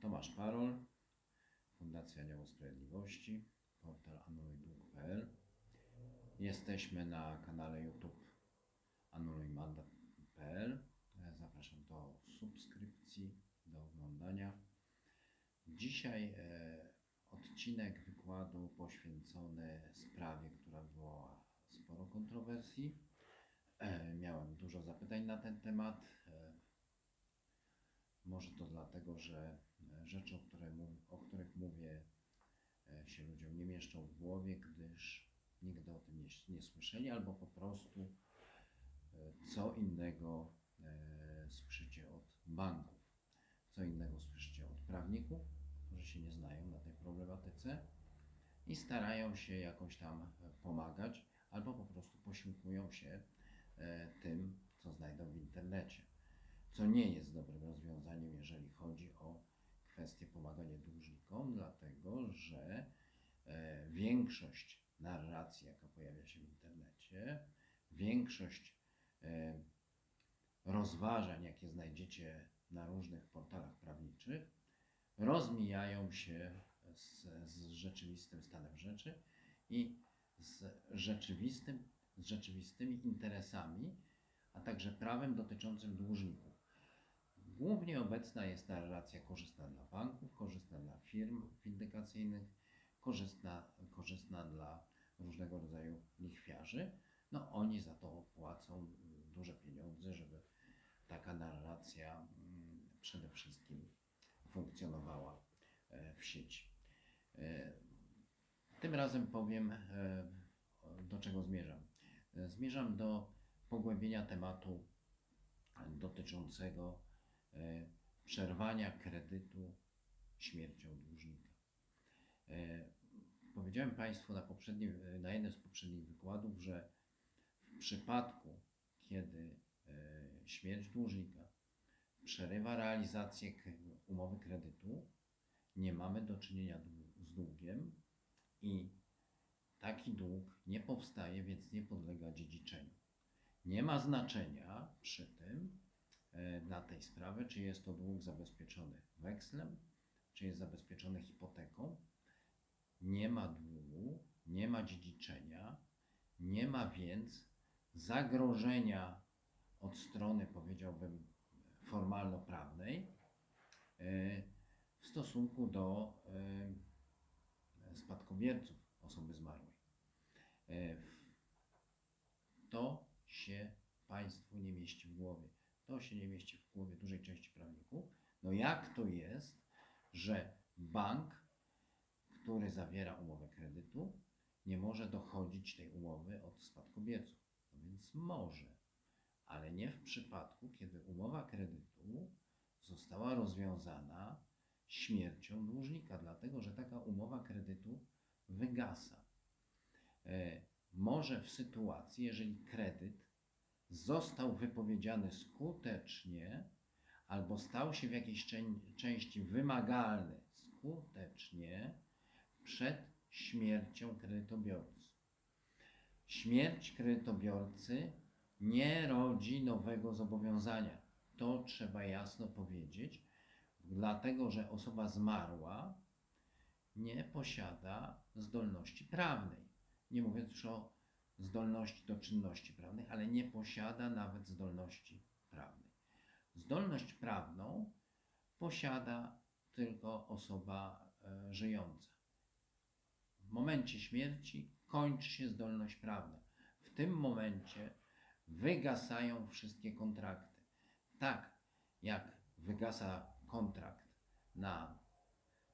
Tomasz Parol, Fundacja Anioło Sprawiedliwości, portal anulujduch.pl. Jesteśmy na kanale YouTube anulujmandat.pl. Zapraszam do subskrypcji, do oglądania. Dzisiaj e, odcinek wykładu poświęcony sprawie, która wywołała sporo kontrowersji. E, miałem dużo zapytań na ten temat. Może to dlatego, że e, rzeczy, o, które o których mówię, e, się ludziom nie mieszczą w głowie, gdyż nigdy o tym nie, nie słyszeli, albo po prostu e, co innego słyszycie od banków, co innego słyszycie od prawników, którzy się nie znają na tej problematyce i starają się jakoś tam pomagać, albo po prostu posiłkują się tym, co znajdą w internecie. Co nie jest dobrym rozwiązaniem, jeżeli chodzi o kwestię pomagania dłużnikom, dlatego że e, większość narracji, jaka pojawia się w internecie, większość e, rozważań, jakie znajdziecie na różnych portalach prawniczych, rozmijają się z, z rzeczywistym stanem rzeczy i z rzeczywistym, z rzeczywistymi interesami, a także prawem dotyczącym dłużników. Głównie obecna jest narracja korzystna dla banków, korzystna dla firm windykacyjnych, korzystna, korzystna dla różnego rodzaju lichwiarzy. No oni za to płacą duże pieniądze, żeby taka narracja mm, przede wszystkim funkcjonowała e, w sieci. E, Tym razem powiem, e, do czego zmierzam. Zmierzam do pogłębienia tematu dotyczącego przerwania kredytu śmiercią dłużnika. E, Powiedziałem Państwu na, na jednym z poprzednich wykładów, że w przypadku, kiedy e, śmierć dłużnika przerywa realizację umowy kredytu, nie mamy do czynienia z długiem i taki dług nie powstaje, więc nie podlega dziedziczeniu. Nie ma znaczenia przy tym e, dla tej sprawy, czy jest to dług zabezpieczony wekslem, czy jest zabezpieczony hipoteką. Nie ma długu, nie ma dziedziczenia, nie ma więc zagrożenia od strony, powiedziałbym, formalno-prawnej e, w stosunku do e, spadkobierców osoby zmarłej. E, To się Państwu nie mieści w głowie. To się nie mieści w głowie dużej części prawników. No jak to jest, że bank, który zawiera umowę kredytu, nie może dochodzić tej umowy od spadkobierców? No więc może, ale nie w przypadku, kiedy umowa kredytu została rozwiązana śmiercią dłużnika, dlatego że taka umowa kredytu wygasa. E, może w sytuacji, jeżeli kredyt został wypowiedziany skutecznie albo stał się w jakiejś czę- części wymagalny skutecznie przed śmiercią kredytobiorcy. Śmierć kredytobiorcy nie rodzi nowego zobowiązania. To trzeba jasno powiedzieć, dlatego że osoba zmarła nie posiada zdolności prawnej. Nie mówiąc już o zdolności do czynności prawnych, ale nie posiada nawet zdolności prawnej. Zdolność prawną posiada tylko osoba e, żyjąca. W momencie śmierci kończy się zdolność prawna. W tym momencie wygasają wszystkie kontrakty. Tak jak wygasa kontrakt na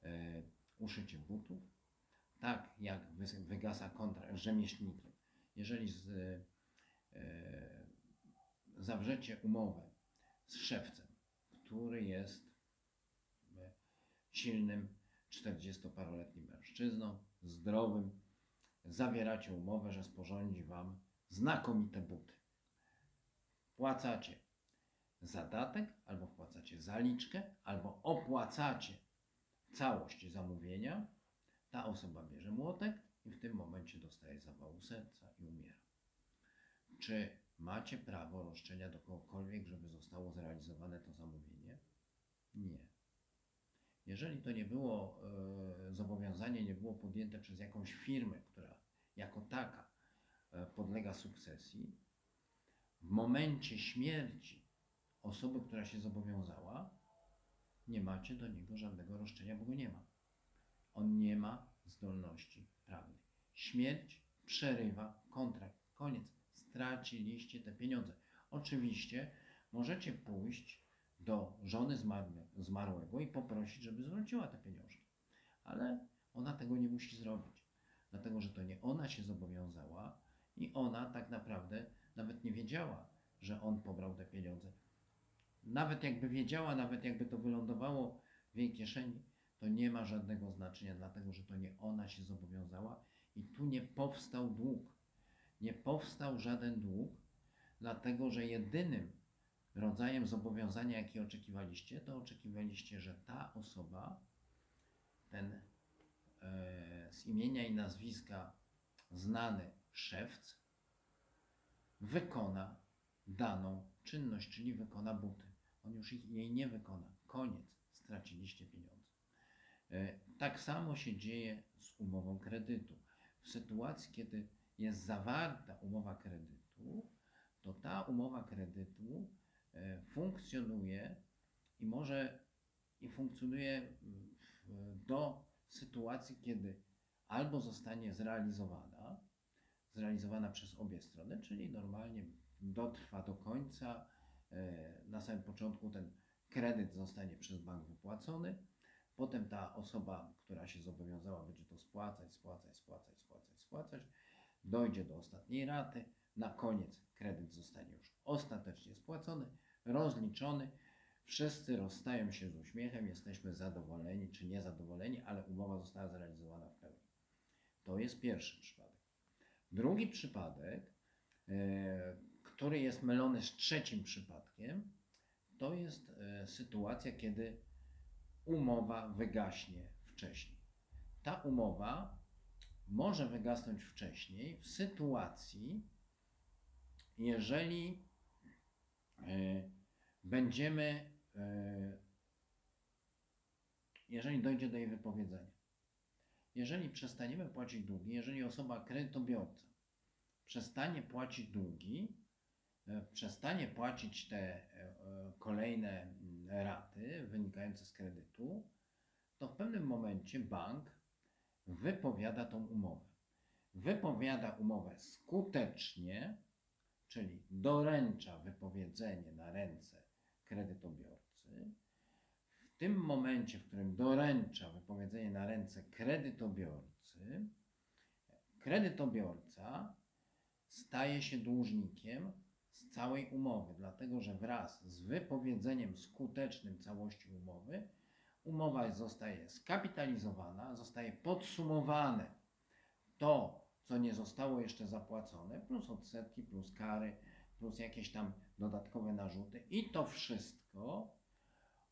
e, uszycie butów, tak jak wy- wygasa kontrakt rzemieślnikiem. Jeżeli z, e, zawrzecie umowę z szewcem, który jest e, silnym 40-paroletnim mężczyzną, zdrowym, zawieracie umowę, że sporządzi Wam znakomite buty. Płacacie zadatek, albo wpłacacie zaliczkę, albo opłacacie całość zamówienia, ta osoba bierze młotek i w tym momencie dostaje zawału serca i umiera. Czy macie prawo roszczenia do kogokolwiek, żeby zostało zrealizowane to zamówienie? Nie. Jeżeli to nie było, e, zobowiązanie nie było podjęte przez jakąś firmę, która jako taka e, podlega sukcesji, w momencie śmierci osoby, która się zobowiązała, nie macie do niego żadnego roszczenia, bo go nie ma. On nie ma zdolności prawnej. Śmierć przerywa kontrakt. Koniec. Straciliście te pieniądze. Oczywiście możecie pójść do żony zmarłe, zmarłego i poprosić, żeby zwróciła te pieniążki. Ale ona tego nie musi zrobić, dlatego że to nie ona się zobowiązała i ona tak naprawdę nawet nie wiedziała, że on pobrał te pieniądze. Nawet jakby wiedziała, nawet jakby to wylądowało w jej kieszeni, to nie ma żadnego znaczenia, dlatego że to nie ona się zobowiązała i tu nie powstał dług. Nie powstał żaden dług, dlatego że jedynym rodzajem zobowiązania, jakie oczekiwaliście, to oczekiwaliście, że ta osoba, ten e, z imienia i nazwiska znany szewc, wykona daną czynność, czyli wykona buty. On już ich, jej nie wykona. Koniec. Straciliście pieniądze. E, Tak samo się dzieje z umową kredytu. W sytuacji, kiedy jest zawarta umowa kredytu, to ta umowa kredytu e, funkcjonuje i może i funkcjonuje w- do sytuacji, kiedy albo zostanie zrealizowana, zrealizowana przez obie strony, czyli normalnie dotrwa do końca. e, Na samym początku ten kredyt zostanie przez bank wypłacony, potem ta osoba, która się zobowiązała, będzie to spłacać, spłacać, spłacać, spłacać, spłacać, dojdzie do ostatniej raty, na koniec kredyt zostanie już ostatecznie spłacony, rozliczony. Wszyscy rozstają się z uśmiechem, jesteśmy zadowoleni czy niezadowoleni, ale umowa została zrealizowana w pełni. To jest pierwszy przypadek. Drugi przypadek, e, który jest mylony z trzecim przypadkiem, to jest e, sytuacja, kiedy umowa wygaśnie wcześniej. Ta umowa może wygasnąć wcześniej w sytuacji, jeżeli e, będziemy, e, jeżeli dojdzie do jej wypowiedzenia. Jeżeli przestaniemy płacić długi, jeżeli osoba kredytobiorca przestanie płacić długi, e, przestanie płacić te kolejne raty wynikające z kredytu, to w pewnym momencie bank wypowiada tą umowę. Wypowiada umowę skutecznie, czyli doręcza wypowiedzenie na ręce kredytobiorcy. W tym momencie, w którym doręcza wypowiedzenie na ręce kredytobiorcy, kredytobiorca staje się dłużnikiem całej umowy, dlatego że wraz z wypowiedzeniem skutecznym całości umowy, umowa zostaje skapitalizowana, zostaje podsumowane to, co nie zostało jeszcze zapłacone, plus odsetki, plus kary, plus jakieś tam dodatkowe narzuty i to wszystko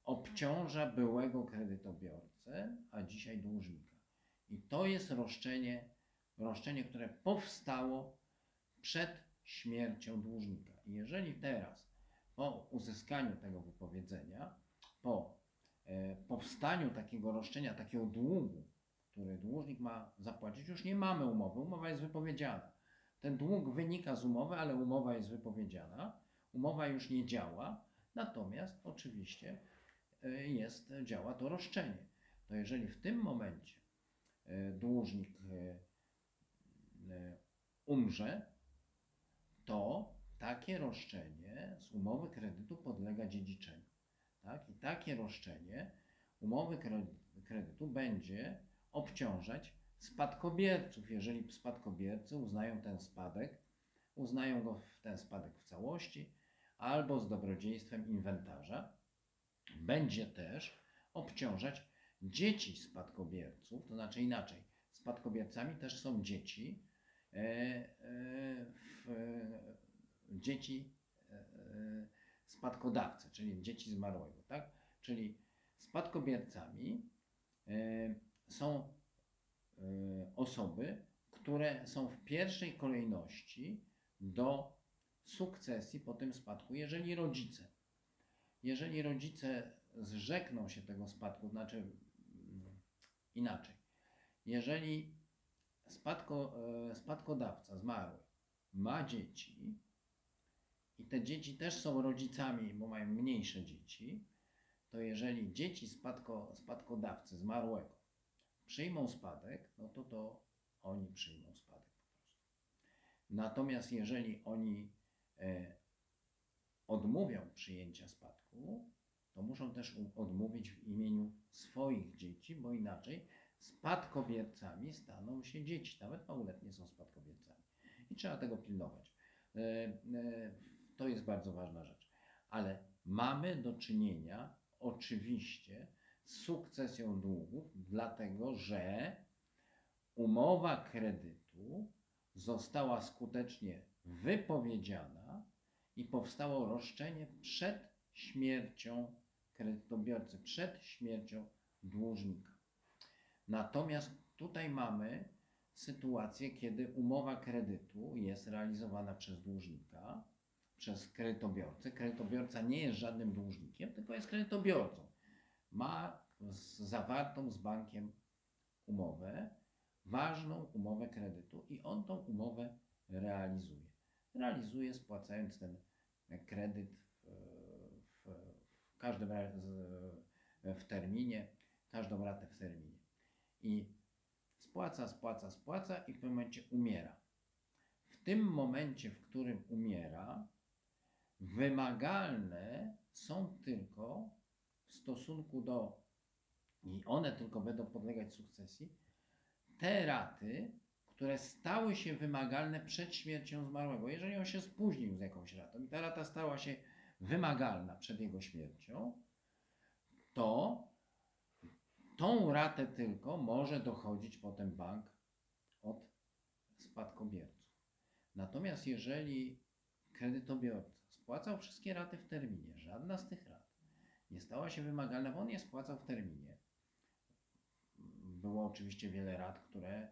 obciąża byłego kredytobiorcę, a dzisiaj dłużnika. I to jest roszczenie, roszczenie, które powstało przed śmiercią dłużnika. I jeżeli teraz, po uzyskaniu tego wypowiedzenia, po e, powstaniu takiego roszczenia, takiego długu, który dłużnik ma zapłacić, już nie mamy umowy, umowa jest wypowiedziana. Ten dług wynika z umowy, ale umowa jest wypowiedziana, umowa już nie działa, natomiast oczywiście e, jest, działa to roszczenie. To jeżeli w tym momencie e, dłużnik umrze, to takie roszczenie z umowy kredytu podlega dziedziczeniu. Tak? I takie roszczenie umowy kre- kredytu będzie obciążać spadkobierców, jeżeli spadkobiercy uznają ten spadek, uznają go w ten spadek w całości albo z dobrodziejstwem inwentarza. Będzie też obciążać dzieci spadkobierców, to znaczy inaczej, spadkobiercami też są dzieci, dzieci e, e, spadkodawcy, czyli dzieci zmarłego, tak? Czyli spadkobiercami e, są e, osoby, które są w pierwszej kolejności do sukcesji po tym spadku, jeżeli rodzice. Jeżeli rodzice zrzekną się tego spadku, znaczy Inaczej, jeżeli spadko, e, spadkodawca zmarły ma dzieci. I te dzieci też są rodzicami, bo mają mniejsze dzieci, to jeżeli dzieci spadko, spadkodawcy zmarłego przyjmą spadek, no to to oni przyjmą spadek po prostu. Natomiast jeżeli oni e, odmówią przyjęcia spadku, to muszą też odmówić w imieniu swoich dzieci, bo inaczej spadkobiercami staną się dzieci, nawet małoletnie są spadkobiercami. I trzeba tego pilnować. E, e, To jest bardzo ważna rzecz. Ale mamy do czynienia oczywiście z sukcesją długów, dlatego że umowa kredytu została skutecznie wypowiedziana i powstało roszczenie przed śmiercią kredytobiorcy, przed śmiercią dłużnika. Natomiast tutaj mamy sytuację, kiedy umowa kredytu jest realizowana przez dłużnika, przez kredytobiorcę. Kredytobiorca nie jest żadnym dłużnikiem, tylko jest kredytobiorcą. Ma z, zawartą z bankiem umowę, ważną umowę kredytu i on tą umowę realizuje. Realizuje spłacając ten kredyt w, w, w każdym w terminie, każdą ratę w terminie. I spłaca, spłaca, spłaca i w pewnym momencie umiera. W tym momencie, w którym umiera, wymagalne są tylko w stosunku do, i one tylko będą podlegać sukcesji, te raty, które stały się wymagalne przed śmiercią zmarłego. Jeżeli on się spóźnił z jakąś ratą i ta rata stała się wymagalna przed jego śmiercią, to tą ratę tylko może dochodzić potem bank od spadkobierców. Natomiast jeżeli kredytobiorca spłacał wszystkie raty w terminie, żadna z tych rat nie stała się wymagalna, bo on je spłacał w terminie. Było oczywiście wiele rat, które,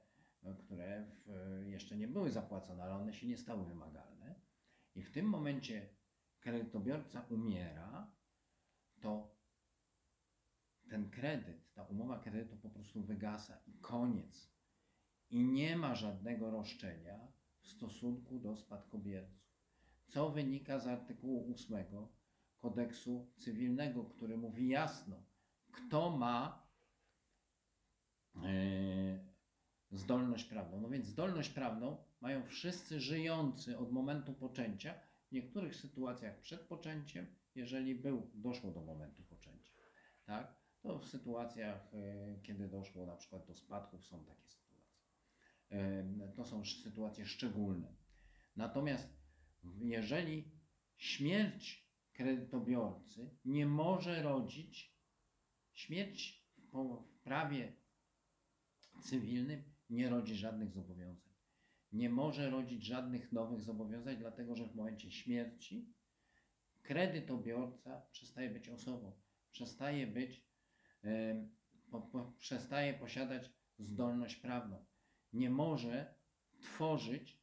które w, jeszcze nie były zapłacone, ale one się nie stały wymagalne. I w tym momencie kredytobiorca umiera, to ten kredyt, ta umowa kredytu po prostu wygasa i koniec. I nie ma żadnego roszczenia w stosunku do spadkobierców. Co wynika z artykułu 8 kodeksu cywilnego, który mówi jasno, kto ma e, zdolność prawną. No więc zdolność prawną mają wszyscy żyjący od momentu poczęcia, w niektórych sytuacjach przed poczęciem, jeżeli był, doszło do momentu poczęcia. Tak? To w sytuacjach, e, kiedy doszło na przykład do spadków, są takie sytuacje. E, To są sytuacje szczególne. Natomiast jeżeli śmierć kredytobiorcy nie może rodzić, śmierć w prawie cywilnym nie rodzi żadnych zobowiązań. Nie może rodzić żadnych nowych zobowiązań, dlatego że w momencie śmierci kredytobiorca przestaje być osobą, przestaje być, przestaje posiadać zdolność prawną. Nie może tworzyć,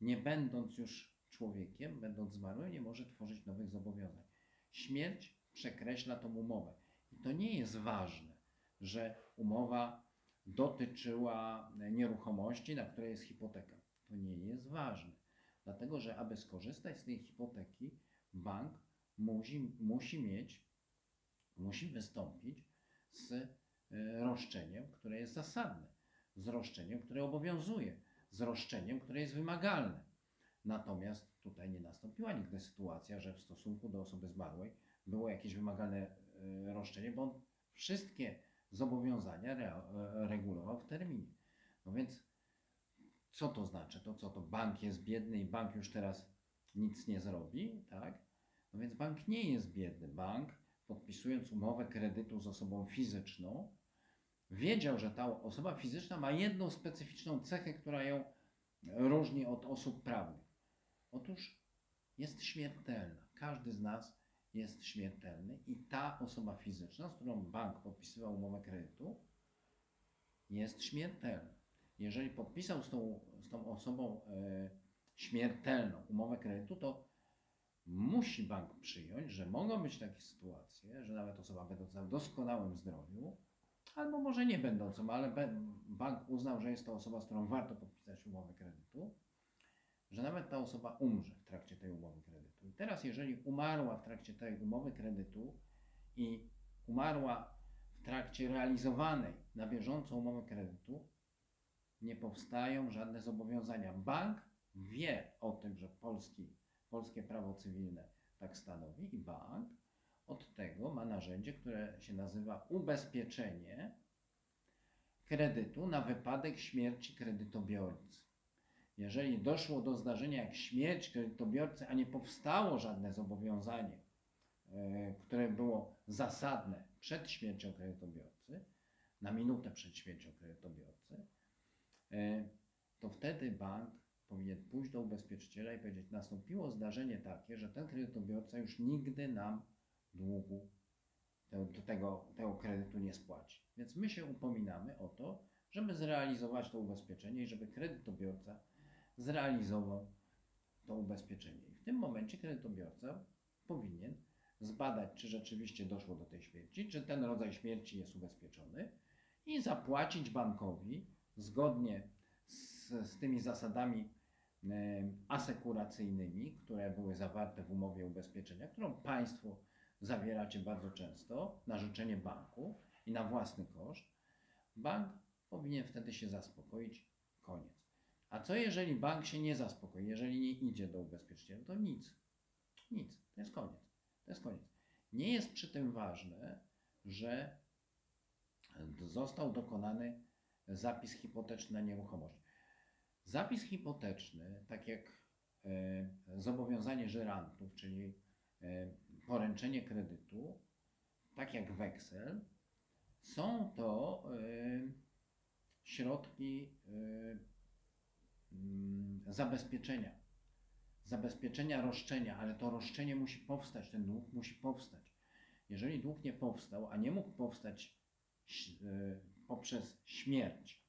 nie będąc już człowiekiem, będąc zmarłym, nie może tworzyć nowych zobowiązań. Śmierć przekreśla tą umowę. I to nie jest ważne, że umowa dotyczyła nieruchomości, na której jest hipoteka. To nie jest ważne, dlatego że aby skorzystać z tej hipoteki, bank musi, musi mieć, musi wystąpić z e, roszczeniem, które jest zasadne, z roszczeniem, które obowiązuje, z roszczeniem, które jest wymagalne. Natomiast tutaj nie nastąpiła nigdy sytuacja, że w stosunku do osoby zmarłej było jakieś wymagalne e, roszczenie, bo on wszystkie zobowiązania rea- e, regulował w terminie. No więc co to znaczy? To co, to bank jest biedny i bank już teraz nic nie zrobi, tak? No więc bank nie jest biedny. Bank, podpisując umowę kredytu z osobą fizyczną, wiedział, że ta osoba fizyczna ma jedną specyficzną cechę, która ją różni od osób prawnych. Otóż jest śmiertelna. Każdy z nas jest śmiertelny i ta osoba fizyczna, z którą bank podpisywał umowę kredytu, jest śmiertelna. Jeżeli podpisał z tą, z tą osobą e, śmiertelną umowę kredytu, to musi bank przyjąć, że mogą być takie sytuacje, że nawet osoba będąca w doskonałym zdrowiu, albo może nie będącą, ale bank uznał, że jest to osoba, z którą warto podpisać umowę kredytu, że nawet ta osoba umrze w trakcie tej umowy kredytu. I teraz, jeżeli umarła w trakcie tej umowy kredytu i umarła w trakcie realizowanej na bieżąco umowy kredytu, nie powstają żadne zobowiązania. Bank wie o tym, że polski, polskie prawo cywilne tak stanowi i bank od tego ma narzędzie, które się nazywa ubezpieczenie kredytu na wypadek śmierci kredytobiorcy. Jeżeli doszło do zdarzenia jak śmierć kredytobiorcy, a nie powstało żadne zobowiązanie, e, które było zasadne przed śmiercią kredytobiorcy, na minutę przed śmiercią kredytobiorcy, e, to wtedy bank powinien pójść do ubezpieczyciela i powiedzieć: Nastąpiło zdarzenie takie, że ten kredytobiorca już nigdy nam długu te- do tego, tego kredytu nie spłaci. Więc my się upominamy o to, żeby zrealizować to ubezpieczenie i żeby kredytobiorca zrealizował to ubezpieczenie. I w tym momencie kredytobiorca powinien zbadać, czy rzeczywiście doszło do tej śmierci, czy ten rodzaj śmierci jest ubezpieczony i zapłacić bankowi zgodnie z, z tymi zasadami asekuracyjnymi, które były zawarte w umowie ubezpieczenia, którą Państwo zawieracie bardzo często na życzenie banku i na własny koszt, bank powinien wtedy się zaspokoić, koniec. A co jeżeli bank się nie zaspokoi, jeżeli nie idzie do ubezpieczyciela, to nic. Nic. To jest koniec. To jest koniec. Nie jest przy tym ważne, że został dokonany zapis hipoteczny na nieruchomość. Zapis hipoteczny, tak jak e, zobowiązanie żerantów, czyli e, poręczenie kredytu, tak jak weksel, są to e, środki mm, zabezpieczenia. Zabezpieczenia roszczenia, ale to roszczenie musi powstać, ten dług musi powstać. Jeżeli dług nie powstał, a nie mógł powstać poprzez śmierć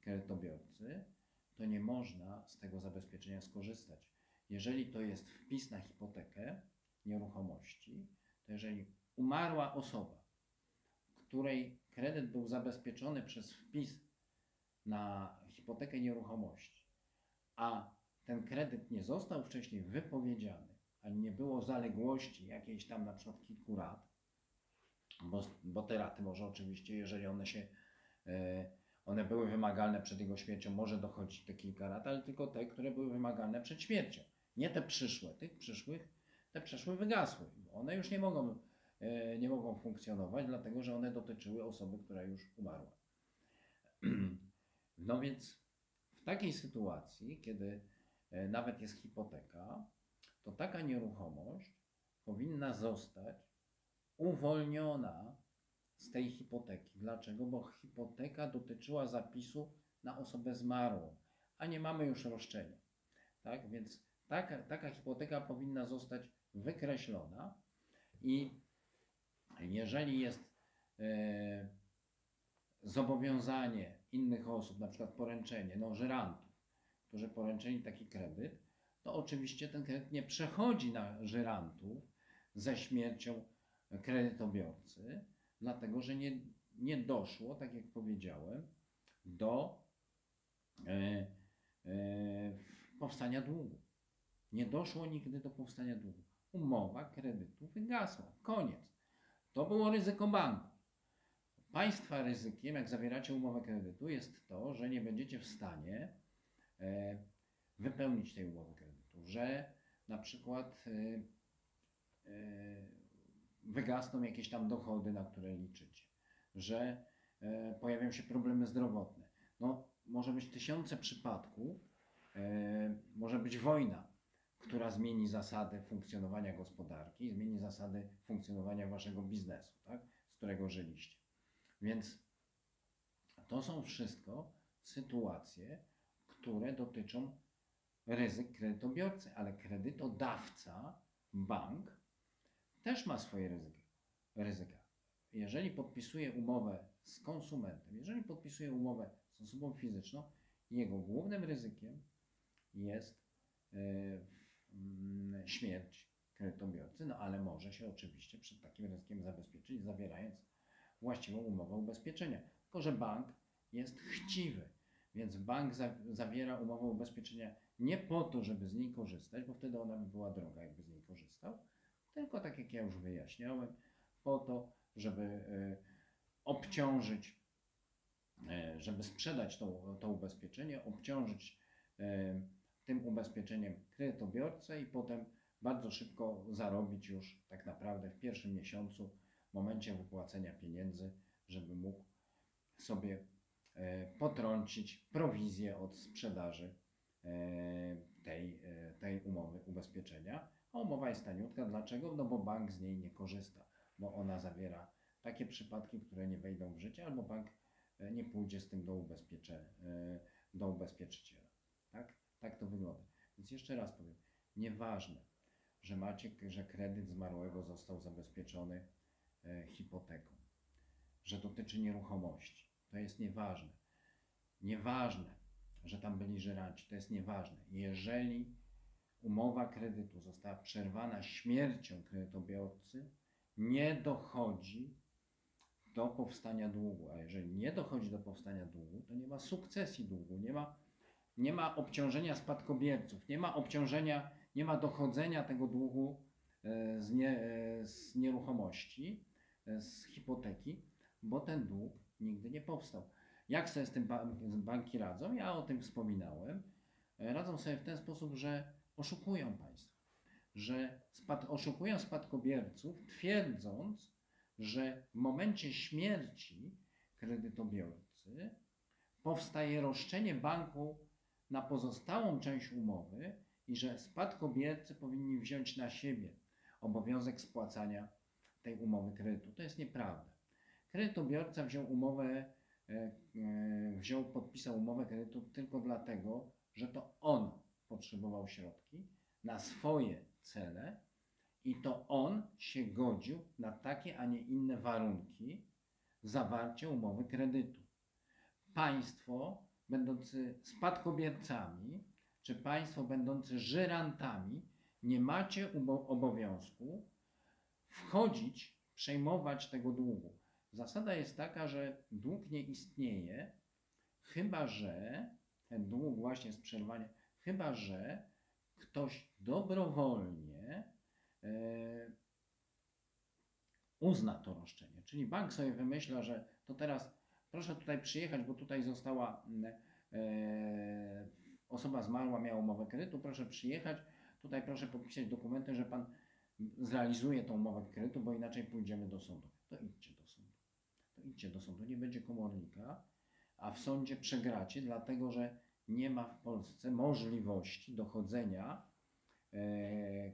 kredytobiorcy, to nie można z tego zabezpieczenia skorzystać. Jeżeli to jest wpis na hipotekę nieruchomości, to jeżeli umarła osoba, której kredyt był zabezpieczony przez wpis na hipotekę nieruchomości, a ten kredyt nie został wcześniej wypowiedziany, ani nie było zaległości jakiejś tam na przykład kilku rat, bo, bo te raty może oczywiście, jeżeli one się, e, one były wymagalne przed jego śmiercią, może dochodzić do kilka lat, ale tylko te, które były wymagalne przed śmiercią. Nie te przyszłe, tych przyszłych, te przyszłe wygasły. One już nie mogą, e, nie mogą funkcjonować, dlatego że one dotyczyły osoby, która już umarła. No więc w takiej sytuacji, kiedy e, nawet jest hipoteka, to taka nieruchomość powinna zostać uwolniona z tej hipoteki. Dlaczego? Bo hipoteka dotyczyła zapisu na osobę zmarłą, a nie mamy już roszczenia. Tak? Więc taka, taka hipoteka powinna zostać wykreślona i jeżeli jest e, zobowiązanie innych osób, na przykład poręczenie, no żyrantów, którzy poręczyli taki kredyt, to oczywiście ten kredyt nie przechodzi na żyrantów ze śmiercią kredytobiorcy, dlatego że nie, nie doszło, tak jak powiedziałem, do e, e, powstania długu. Nie doszło nigdy do powstania długu. Umowa kredytu wygasła. Koniec. To było ryzyko banku. Państwa ryzykiem, jak zawieracie umowę kredytu, jest to, że nie będziecie w stanie e, wypełnić tej umowy kredytu, że na przykład e, e, wygasną jakieś tam dochody, na które liczycie, że e, pojawią się problemy zdrowotne. No, może być tysiące przypadków, e, może być wojna, która zmieni zasady funkcjonowania gospodarki, zmieni zasady funkcjonowania waszego biznesu, tak? z którego żyliście. Więc to są wszystko sytuacje, które dotyczą ryzyk kredytobiorcy, ale kredytodawca, bank, też ma swoje ryzyka. ryzyka. Jeżeli podpisuje umowę z konsumentem, jeżeli podpisuje umowę z osobą fizyczną, jego głównym ryzykiem jest mm, śmierć kredytobiorcy, no ale może się oczywiście przed takim ryzykiem zabezpieczyć, zawierając właściwą umowę ubezpieczenia. Tylko, że bank jest chciwy, więc bank za, zawiera umowę ubezpieczenia nie po to, żeby z niej korzystać, bo wtedy ona by była droga, jakby z niej korzystał, tylko tak jak ja już wyjaśniałem, po to, żeby e, obciążyć, e, żeby sprzedać to, to ubezpieczenie, obciążyć e, tym ubezpieczeniem kredytobiorcę i potem bardzo szybko zarobić już tak naprawdę w pierwszym miesiącu, w momencie wypłacenia pieniędzy, żeby mógł sobie potrącić prowizję od sprzedaży tej, tej umowy ubezpieczenia. Umowa jest taniutka. Dlaczego? No bo bank z niej nie korzysta, bo ona zawiera takie przypadki, które nie wejdą w życie, albo bank e, nie pójdzie z tym do, ubezpiecze, e, do ubezpieczyciela. Tak? tak to wygląda. Więc jeszcze raz powiem, nieważne, że macie, że kredyt zmarłego został zabezpieczony e, hipoteką, że dotyczy nieruchomości. To jest nieważne. Nieważne, że tam byli żyranci, to jest nieważne. Jeżeli umowa kredytu została przerwana śmiercią kredytobiorcy, nie dochodzi do powstania długu. A jeżeli nie dochodzi do powstania długu, to nie ma sukcesji długu, nie ma, nie ma obciążenia spadkobierców, nie ma obciążenia, nie ma dochodzenia tego długu e, z, nie, e, z nieruchomości, e, z hipoteki, bo ten dług nigdy nie powstał. Jak sobie z tym ba- banki radzą? Ja o tym wspominałem. Radzą sobie w ten sposób, że oszukują państwo, że spad- oszukują spadkobierców, twierdząc, że w momencie śmierci kredytobiorcy powstaje roszczenie banku na pozostałą część umowy i że spadkobiercy powinni wziąć na siebie obowiązek spłacania tej umowy kredytu. To jest nieprawda. Kredytobiorca wziął umowę, e, e, wziął, podpisał umowę kredytu tylko dlatego, że to on potrzebował środki na swoje cele i to on się godził na takie, a nie inne warunki zawarcia umowy kredytu. Państwo, będący spadkobiercami, czy państwo będące żyrantami, nie macie obowiązku wchodzić, przejmować tego długu. Zasada jest taka, że dług nie istnieje, chyba że ten dług właśnie z przerwania, chyba że ktoś dobrowolnie e, uzna to roszczenie. Czyli bank sobie wymyśla, że to teraz proszę tutaj przyjechać, bo tutaj została mm, e, osoba zmarła, miała umowę kredytu, proszę przyjechać, tutaj proszę podpisać dokumenty, że pan zrealizuje tą umowę kredytu, bo inaczej pójdziemy do sądu. To idźcie do sądu. To idźcie do sądu, nie będzie komornika, a w sądzie przegracie, dlatego że nie ma w Polsce możliwości dochodzenia e,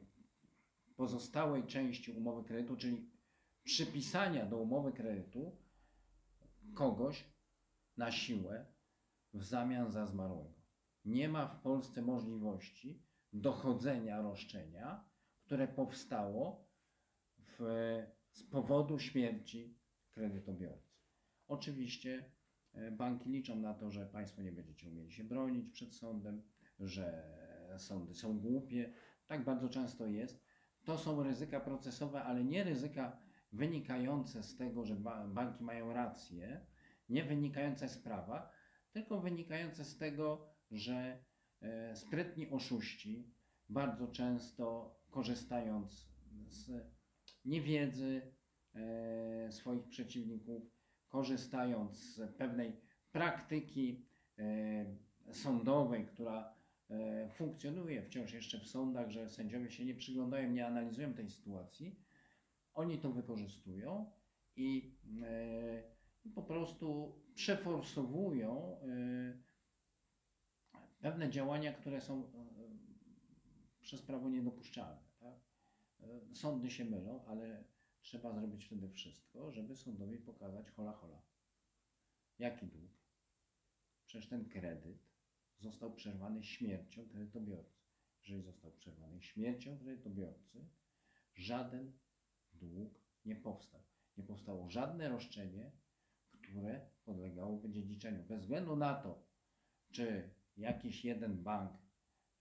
pozostałej części umowy kredytu, czyli przypisania do umowy kredytu kogoś na siłę w zamian za zmarłego. Nie ma w Polsce możliwości dochodzenia roszczenia, które powstało w, z powodu śmierci kredytobiorcy. Oczywiście banki liczą na to, że Państwo nie będziecie umieli się bronić przed sądem, że sądy są głupie. Tak bardzo często jest. To są ryzyka procesowe, ale nie ryzyka wynikające z tego, że ba- banki mają rację, nie wynikające z prawa, tylko wynikające z tego, że e, sprytni oszuści bardzo często korzystając z niewiedzy e, swoich przeciwników, korzystając z pewnej praktyki e, sądowej, która e, funkcjonuje wciąż jeszcze w sądach, że sędziowie się nie przyglądają, nie analizują tej sytuacji, oni to wykorzystują i e, po prostu przeforsowują pewne działania, które są przez prawo niedopuszczalne. Tak? Sądy się mylą, ale trzeba zrobić wtedy wszystko, żeby sądowi pokazać hola hola. Jaki dług? Przecież ten kredyt został przerwany śmiercią kredytobiorcy. Jeżeli został przerwany śmiercią kredytobiorcy, żaden dług nie powstał. Nie powstało żadne roszczenie, które podlegałoby dziedziczeniu. Bez względu na to, czy jakiś jeden bank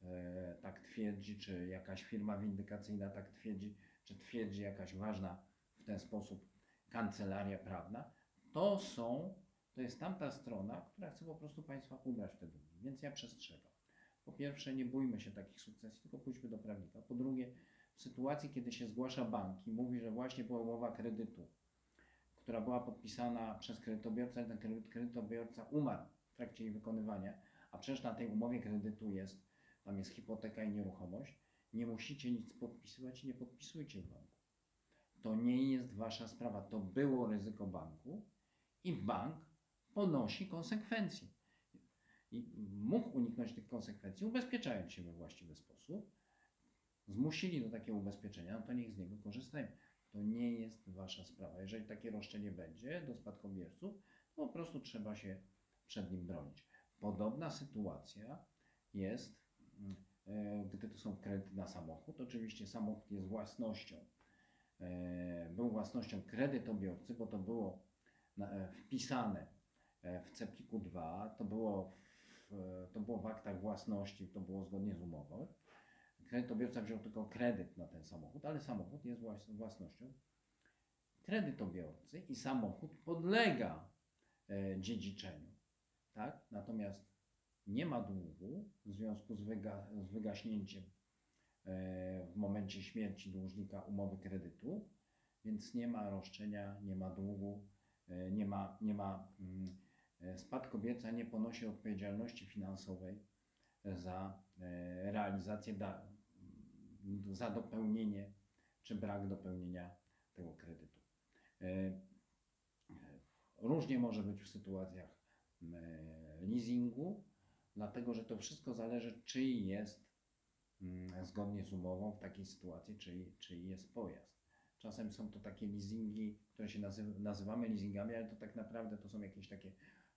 e, tak twierdzi, czy jakaś firma windykacyjna tak twierdzi, czy twierdzi jakaś ważna w ten sposób kancelaria prawna, to są, to jest tamta strona, która chce po prostu Państwa ubrać te długi. Więc ja przestrzegam. Po pierwsze, nie bójmy się takich sukcesji, tylko pójdźmy do prawnika. Po drugie, w sytuacji, kiedy się zgłasza bank i mówi, że właśnie była umowa kredytu, która była podpisana przez kredytobiorcę, ten kredyt- kredytobiorca umarł w trakcie jej wykonywania, a przecież na tej umowie kredytu jest, tam jest hipoteka i nieruchomość, nie musicie nic podpisywać i nie podpisujcie w. To nie jest wasza sprawa. To było ryzyko banku i bank ponosi konsekwencje. I mógł uniknąć tych konsekwencji, ubezpieczając się we właściwy sposób. Zmusili do takiego ubezpieczenia, no to niech z niego korzystają. To nie jest wasza sprawa. Jeżeli takie roszczenie będzie do spadkobierców, to po prostu trzeba się przed nim bronić. Podobna sytuacja jest, mm, e, gdy to są kredyty na samochód. Oczywiście samochód jest własnością, był własnością kredytobiorcy, bo to było e, wpisane e, w CEPIK 2, to było w, to było w aktach własności, to było zgodnie z umową. Kredytobiorca wziął tylko kredyt na ten samochód, ale samochód jest włas- własnością kredytobiorcy i samochód podlega e, dziedziczeniu. Tak? Natomiast nie ma długu w związku z, wyga, z wygaśnięciem e, w momencie śmierci dłużnika umowy kredytu, więc nie ma roszczenia, nie ma długu, e, nie ma, nie ma mm, e, spadkobierca nie ponosi odpowiedzialności finansowej za e, realizację, da, m, za dopełnienie czy brak dopełnienia tego kredytu. E, e, Różnie może być w sytuacjach m, e, leasingu, dlatego że to wszystko zależy, czyj jest mm, zgodnie z umową w takiej sytuacji, czyj, czyj jest pojazd. Czasem są to takie leasingi, które się nazywa, nazywamy leasingami, ale to tak naprawdę to są jakieś takie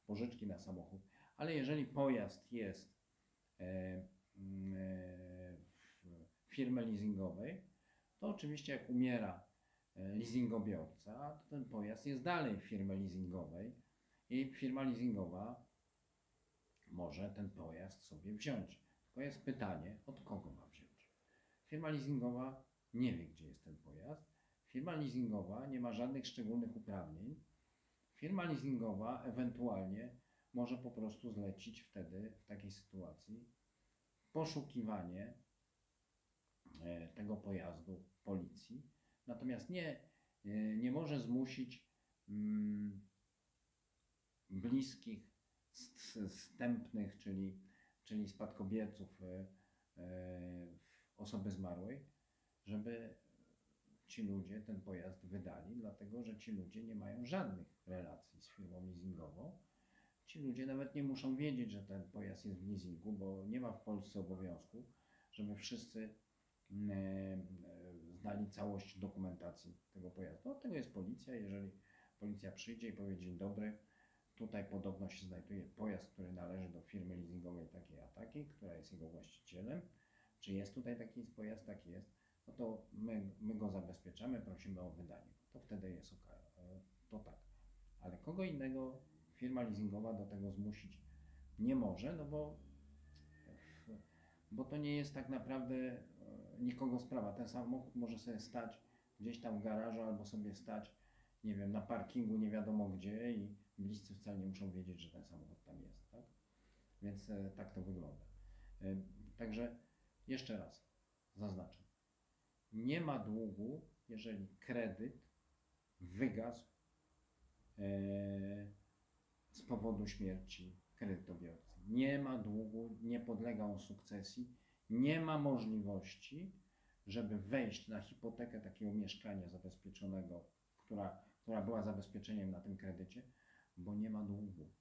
pożyczki na samochód. Ale jeżeli pojazd jest e, mm, e, w firmy leasingowej, to oczywiście jak umiera e, leasingobiorca, to ten pojazd jest dalej w firmie leasingowej i firma leasingowa może ten pojazd sobie wziąć. Tylko jest pytanie, od kogo ma wziąć. Firma leasingowa nie wie, gdzie jest ten pojazd. Firma leasingowa nie ma żadnych szczególnych uprawnień. Firma leasingowa ewentualnie może po prostu zlecić wtedy w takiej sytuacji poszukiwanie e, tego pojazdu policji. Natomiast nie, e, nie może zmusić mm, bliskich, st- wstępnych, czyli, czyli spadkobierców e, e, osoby zmarłej, żeby ci ludzie ten pojazd wydali, dlatego że ci ludzie nie mają żadnych relacji z firmą leasingową. Ci ludzie nawet nie muszą wiedzieć, że ten pojazd jest w leasingu, bo nie ma w Polsce obowiązku, żeby wszyscy e, znali całość dokumentacji tego pojazdu. Od tego jest policja. Jeżeli policja przyjdzie i powie dzień dobry, tutaj podobno się znajduje pojazd, który należy do firmy leasingowej takiej a takiej, która jest jego właścicielem. Czy jest tutaj taki pojazd? Tak jest. No to my, my go zabezpieczamy, prosimy o wydanie. To wtedy jest ok. E, To tak. Ale kogo innego firma leasingowa do tego zmusić nie może, no bo, bo to nie jest tak naprawdę e, nikogo sprawa. Ten samochód może sobie stać gdzieś tam w garażu albo sobie stać, nie wiem, na parkingu nie wiadomo gdzie i bliscy wcale nie muszą wiedzieć, że ten samochód tam jest, tak? Więc e, tak to wygląda. E, Także jeszcze raz zaznaczam. Nie ma długu, jeżeli kredyt wygasł e, z powodu śmierci kredytobiorcy. Nie ma długu, nie podlega on sukcesji, nie ma możliwości, żeby wejść na hipotekę takiego mieszkania zabezpieczonego, która, która była zabezpieczeniem na tym kredycie, bo nie ma długu.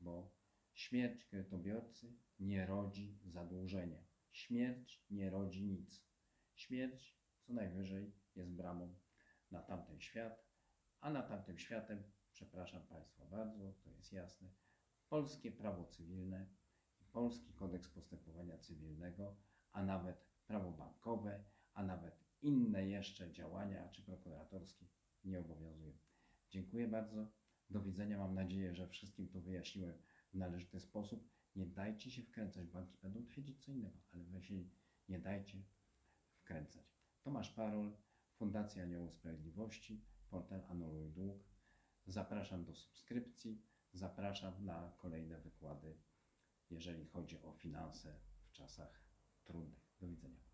Bo śmierć kredytobiorcy nie rodzi zadłużenia. Śmierć nie rodzi nic. Śmierć co najwyżej jest bramą na tamten świat, a na tamtym światem, przepraszam Państwa bardzo, to jest jasne, polskie prawo cywilne, polski kodeks postępowania cywilnego, a nawet prawo bankowe, a nawet inne jeszcze działania, czy prokuratorskie nie obowiązują. Dziękuję bardzo. Do widzenia. Mam nadzieję, że wszystkim to wyjaśniłem w należyty sposób. Nie dajcie się wkręcać. Banki będą twierdzić co innego, ale wy się nie dajcie wkręcać. Tomasz Parol, Fundacja Aniołu Sprawiedliwości, portal Anuluj Dług. Zapraszam do subskrypcji. Zapraszam na kolejne wykłady, jeżeli chodzi o finanse w czasach trudnych. Do widzenia.